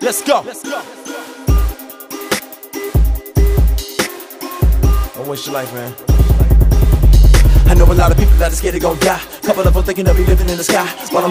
Let's go. Don't waste your life, man. I know a lot of people that are scared to go die. Couple of them thinking they'll be living in the sky.